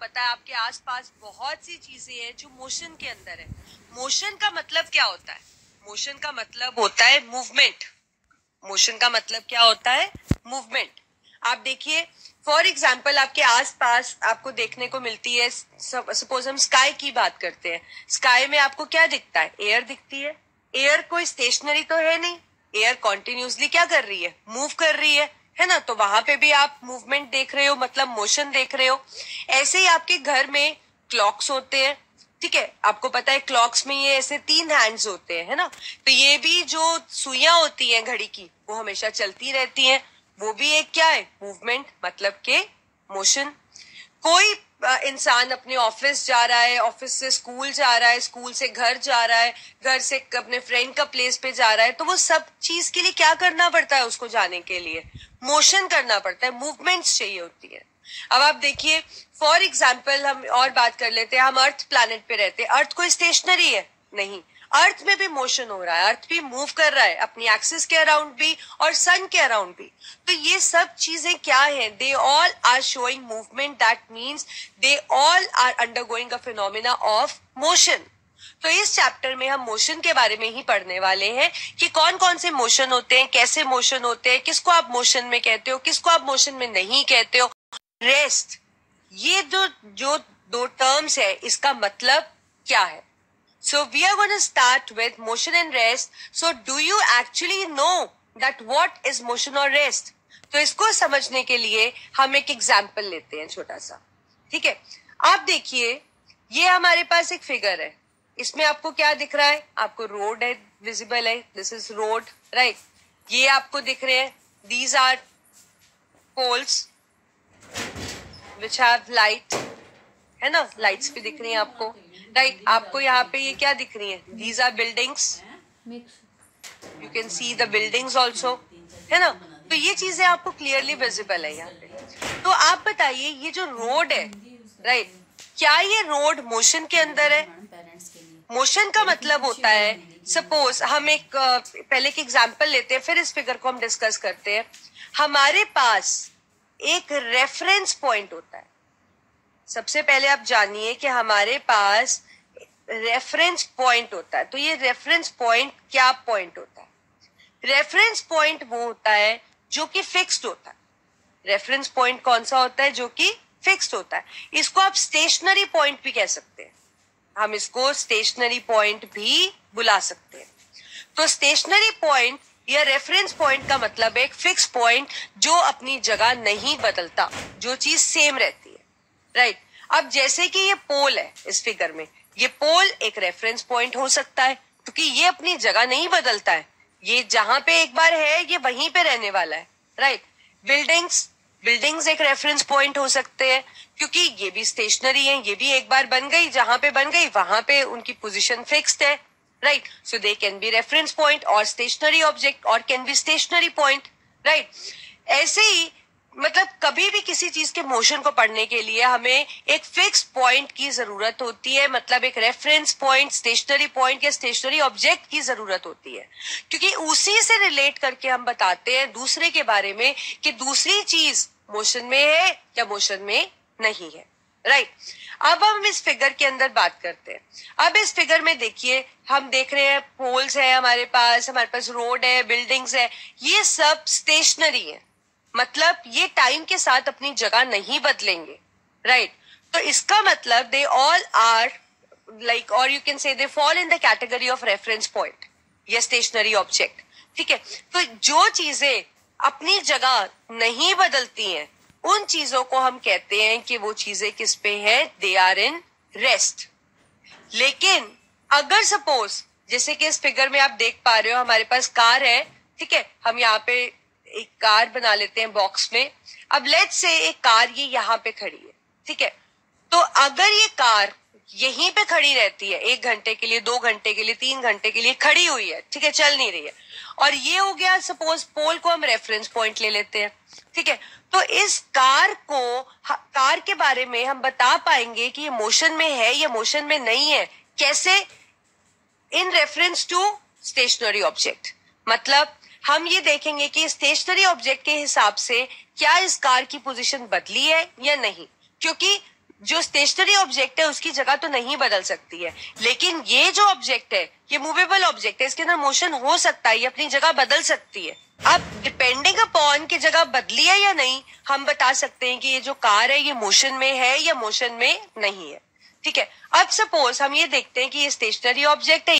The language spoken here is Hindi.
पता है, आपके आसपास बहुत सी चीज़ें हैं जो मोशन के अंदर है। मोशन का मतलब क्या होता है? मोशन का मतलब होता है मूवमेंट मोशन का मतलब क्या होता है? मूवमेंट आप देखिए फॉर एग्ज़ाम्पल आपके आसपास आपको देखने को मिलती है सपोज़ हम स्काई की बात करते हैं। स्काई में आपको क्या दिखता है? एयर दिखती है। एयर कोई स्टेशनरी तो है नहीं। एयर कॉन्टिन्यूसली क्या कर रही है? मूव कर रही है। है ना? तो वहाँ पे भी आप मूवमेंट देख रहे हो मतलब मोशन देख रहे हो। ऐसे ही आपके घर में क्लॉक्स होते हैं, ठीक है? आपको पता है क्लॉक्स में ये ऐसे तीन हैंड्स होते हैं, है ना? तो ये भी जो सुइया होती है घड़ी की, वो हमेशा चलती रहती है। वो भी एक क्या है? मूवमेंट मतलब के मोशन कोई इंसान अपने ऑफ़िस जा रहा है, ऑफ़िस से स्कूल जा रहा है, स्कूल से घर जा रहा है, घर से अपने फ्रेंड का प्लेस पे जा रहा है तो वो सब चीज़ के लिए क्या करना पड़ता है उसको जाने के लिए? मोशन करना पड़ता है मूवमेंट्स चाहिए होती है। अब आप देखिए फॉर एग्ज़ाम्पल हम और बात कर लेते हैं, हम अर्थ प्लानट पे रहते हैं अर्थ कोई स्टेशनरी है? नहीं। अर्थ में भी मोशन हो रहा है, अर्थ भी मूव कर रहा है, अपनी एक्सिस के अराउंड भी और सन के अराउंड भी। तो ये सब चीज़ें क्या है? They all are showing movement that means they all are undergoing a phenomena of motion तो इस चैप्टर में हम मोशन के बारे में ही पढ़ने वाले हैं कि कौन कौन से मोशन होते हैं, कैसे मोशन होते हैं, किसको आप मोशन में कहते हो, किसको आप मोशन में नहीं कहते हो। रेस्ट ये जो जो दो टर्म्स है, इसका मतलब क्या है? So, we are going to start with motion and rest. So, do you actually know that what is motion or rest? तो इसको समझने के लिए हम एक एग्ज़ाम्पल लेते हैं छोटा सा। ठीक है? आप देखिए, ये हमारे पास एक फिगर है। इसमें आपको क्या दिख रहा है? आपको रोड है विजिबल है। दिस इज़ रोड राइट ये आपको दिख रहे हैं। These are poles which have light है ना? लाइट्स भी दिख रही है आपको। राइट आपको यहाँ पे ये क्या दिख रही है? These are buildings you can see the buildings also है ना? तो ये चीज़ें आपको क्लियरली विजिबल है यहाँ पे। तो आप बताइए, ये जो रोड है राइट क्या ये रोड मोशन के अंदर है? मोशन का मतलब होता है सपोज़ हम एक पहले एक एग्ज़ाम्पल लेते हैं, फिर इस फिगर को हम डिस्कस करते हैं। हमारे पास एक रेफरेंस पॉइंट होता है। सबसे पहले आप जानिए कि हमारे पास रेफरेंस पॉइंट होता है। तो ये रेफरेंस पॉइंट क्या पॉइंट होता है? रेफरेंस पॉइंट वो होता है जो कि फिक्स्ड होता है। रेफरेंस पॉइंट कौन सा होता है? जो कि फिक्स्ड होता है। इसको आप स्टेशनरी पॉइंट भी कह सकते हैं। हम इसको स्टेशनरी पॉइंट भी बुला सकते हैं। तो स्टेशनरी पॉइंट या रेफरेंस पॉइंट का मतलब एक फिक्स पॉइंट जो अपनी जगह नहीं बदलता। जो चीज़ सेम रहती राइट अब जैसे कि ये पोल है इस फिगर में, ये पोल एक रेफरेंस पॉइंट हो सकता है, क्योंकि ये अपनी जगह नहीं बदलता है। ये जहाँ पे एक बार है, ये वहीं पे रहने वाला है। राइट बिल्डिंग्स बिल्डिंग्स एक रेफरेंस पॉइंट हो सकते हैं, क्योंकि ये भी स्टेशनरी है, ये भी एक बार बन गई, जहाँ पे बन गई, वहाँ पे उनकी पोजीशन फिक्स्ड है। Right so they can be reference point और स्टेशनरी ऑब्जेक्ट और can be stationary point right ऐसे ही मतलब कभी भी किसी चीज़ के मोशन को पढ़ने के लिए हमें एक फिक्स पॉइंट की ज़रूरत होती है मतलब एक रेफरेंस पॉइंट स्टेशनरी पॉइंट या स्टेशनरी ऑब्जेक्ट की ज़रूरत होती है। क्योंकि उसी से रिलेट करके हम बताते हैं दूसरे के बारे में कि दूसरी चीज़ मोशन में है या मोशन में नहीं है। राइट. अब हम इस फिगर के अंदर बात करते हैं। अब इस फिगर में देखिए, हम देख रहे हैं पोल्स है हमारे पास हमारे पास रोड है बिल्डिंग्स है, ये सब स्टेशनरी है। मतलब ये टाइम के साथ अपनी जगह नहीं बदलेंगे राइट right? तो इसका मतलब दे ऑल आर लाइक और you can say they fall in the category of reference point या स्टेशनरी ऑब्जेक्ट ठीक है? तो जो चीज़ें अपनी जगह नहीं बदलती हैं, उन चीज़ों को हम कहते हैं कि वो चीज़ें किस पे है? दे आर इन रेस्ट लेकिन अगर सपोज़ जैसे कि इस फिगर में आप देख पा रहे हो, हमारे पास कार है, ठीक है? हम यहाँ पे एक कार बना लेते हैं बॉक्स में। अब लेट से एक कार ये यहाँ पे खड़ी है, ठीक है? तो अगर ये कार यहीं पे खड़ी रहती है, एक घंटे के लिए, दो घंटे के लिए, तीन घंटे के लिए खड़ी हुई है, ठीक है? चल नहीं रही है। और ये हो गया सपोज़ पोल को हम रेफरेंस पॉइंट ले लेते हैं, ठीक है? तो इस कार को कार के बारे में हम बता पाएँगे कि ये मोशन में है, या मोशन में नहीं है। कैसे? In reference to stationary object मतलब हम ये देखेंगे कि स्टेशनरी ऑब्जेक्ट के हिसाब से क्या इस कार की पोजीशन बदली है या नहीं? क्योंकि जो स्टेशनरी ऑब्जेक्ट है, उसकी जगह तो नहीं बदल सकती है। लेकिन ये जो ऑब्जेक्ट है, ये मूवेबल ऑब्जेक्ट है, इसके अंदर मोशन हो सकता है, ये अपनी जगह बदल सकती है। अब डिपेंडिंग अपॉन की जगह बदली है या नहीं, हम बता सकते हैं कि ये जो कार है, ये मोशन में है या मोशन में नहीं है। ठीक है? अब सपोज़ हम ये देखते हैं कि ये स्टेशनरी ऑब्जेक्ट है